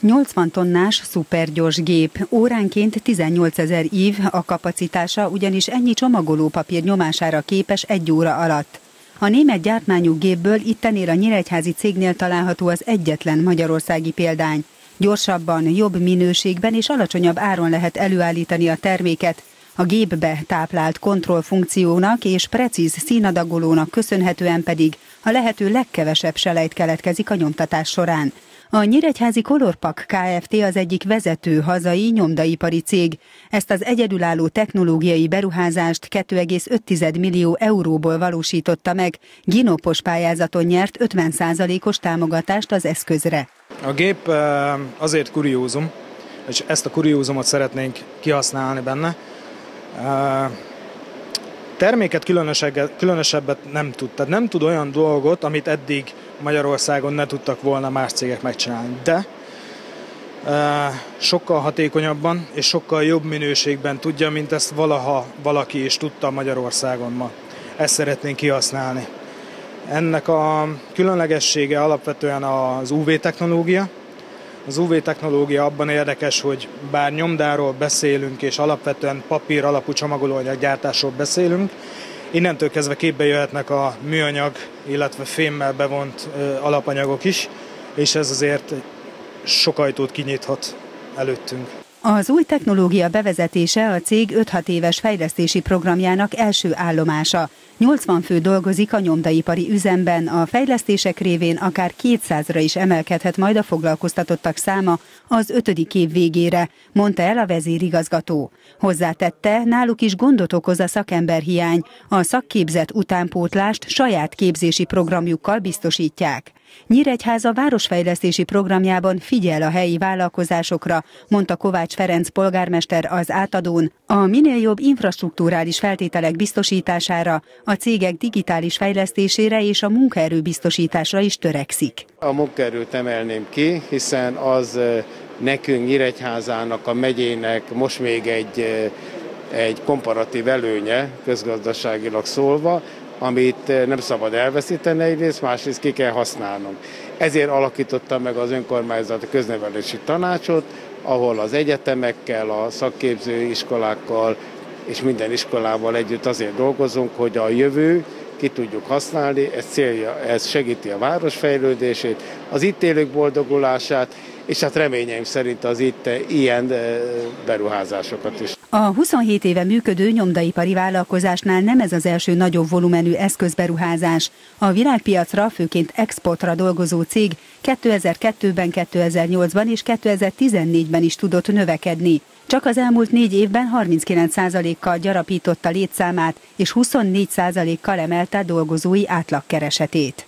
80 tonnás szupergyors gép, óránként 18 ezer ív a kapacitása, ugyanis ennyi csomagolópapír nyomására képes egy óra alatt. A német gyártmányú gépből ittenél a Nyíregyházi cégnél található az egyetlen magyarországi példány. Gyorsabban, jobb minőségben és alacsonyabb áron lehet előállítani a terméket, a gépbe táplált kontrollfunkciónak és precíz színadagolónak köszönhetően pedig a lehető legkevesebb selejt keletkezik a nyomtatás során. A Nyíregyházi Kolorpak Kft. az egyik vezető hazai nyomdaipari cég. Ezt az egyedülálló technológiai beruházást 2,5 millió euróból valósította meg. Ginopos pályázaton nyert 50%-os támogatást az eszközre. A gép azért kuriózum, és ezt a kuriózumot szeretnénk kihasználni benne. Terméket különösebbet nem tud. Tehát nem tud olyan dolgot, amit eddig Magyarországon ne tudtak volna más cégek megcsinálni. De sokkal hatékonyabban és sokkal jobb minőségben tudja, mint ezt valaha valaki is tudta Magyarországon ma. Ezt szeretnénk kihasználni. Ennek a különlegessége alapvetően az UV technológia. Az UV technológia abban érdekes, hogy bár nyomdáról beszélünk, és alapvetően papír alapú csomagolóanyaggyártásról beszélünk, Innentől kezdve képbe jöhetnek a műanyag, illetve fémmel bevont alapanyagok is, és ez azért sok ajtót kinyithat előttünk. Az új technológia bevezetése a cég 5-6 éves fejlesztési programjának első állomása. 80 fő dolgozik a nyomdaipari üzemben, a fejlesztések révén akár 200-ra is emelkedhet majd a foglalkoztatottak száma az ötödik év végére, mondta el a vezérigazgató. Hozzátette, náluk is gondot okoz a szakemberhiány, a szakképzett utánpótlást saját képzési programjukkal biztosítják. Nyíregyháza városfejlesztési programjában figyel a helyi vállalkozásokra, mondta Kovács Ferenc polgármester az átadón, a minél jobb infrastruktúrális feltételek biztosítására, a cégek digitális fejlesztésére és a munkaerő biztosításra is törekszik. A munkaerőt emelném ki, hiszen az nekünk Nyíregyházának, a megyének most még egy, egy komparatív előnye közgazdaságilag szólva, amit nem szabad elveszíteni egyrészt, másrészt ki kell használnunk. Ezért alakította meg az önkormányzat köznevelési tanácsot, ahol az egyetemekkel, a szakképző iskolákkal és minden iskolával együtt azért dolgozunk, hogy a jövő ki tudjuk használni, ez, célja, ez segíti a város fejlődését, az itt élők boldogulását, és hát reményeim szerint az itt ilyen beruházásokat is. A 27 éve működő nyomdaipari vállalkozásnál nem ez az első nagyobb volumenű eszközberuházás. A világpiacra, főként exportra dolgozó cég 2002-ben, 2008-ban és 2014-ben is tudott növekedni. Csak az elmúlt négy évben 39%-kal gyarapította létszámát és 24%-kal emelte dolgozói átlagkeresetét.